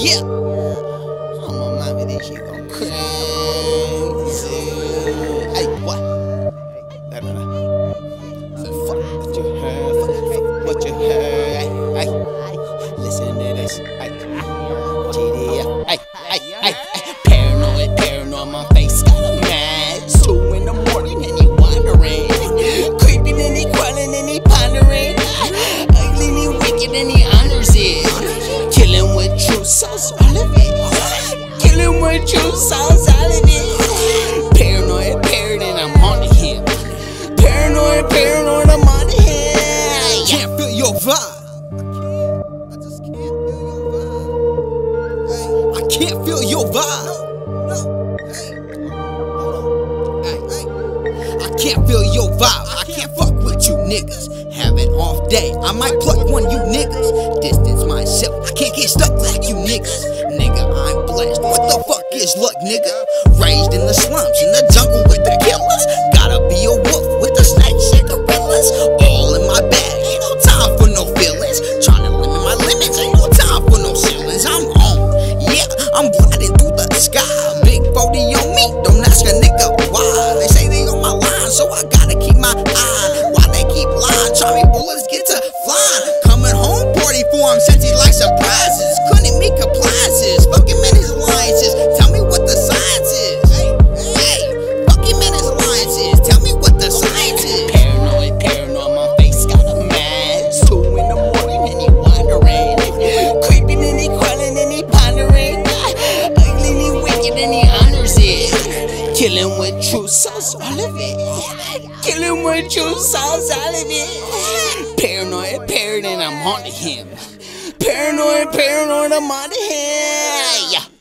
Yeah. Oh my mommy, this shit go crazy. Hey, what? Nah, nah, nah. So fuck what you heard. Fuck what you heard. Hey, hey. Listen to this. Hey. GDF. Killing with true sauce, all it. Paranoid, paranoid, I'm haunting him. Paranoid, paranoid, I'm on him. Can't feel your vibe. I just can't feel your vibe. I can't feel your vibe. No, hey, hold on. Hey, hey. I can't feel your vibe. I can't fuck with you niggas. Have an off day. I might pluck one you niggas. Distance myself. I can't get stuck like you niggas. Nigga? Raised in the slums, in the jungle with the killers. Gotta be a wolf with the snakes and gorillas. All in my bag. Ain't no time for no feelings. Tryna limit my limits. Ain't no time for no ceilings. I'm on. Yeah, I'm gliding through the sky. Big 40 on me. Don't ask a nigga why. They say they on my line, so I gotta keep my eye. Why they keep lying? Me bullets get to flying. Coming home party for him since he like surprises. Couldn't make appliances. Killing with true sauce, all of it. Killing with true sauce, all of it. Paranoid, paranoid, I'm haunting him. Paranoid, paranoid, I'm haunting him. Yeah.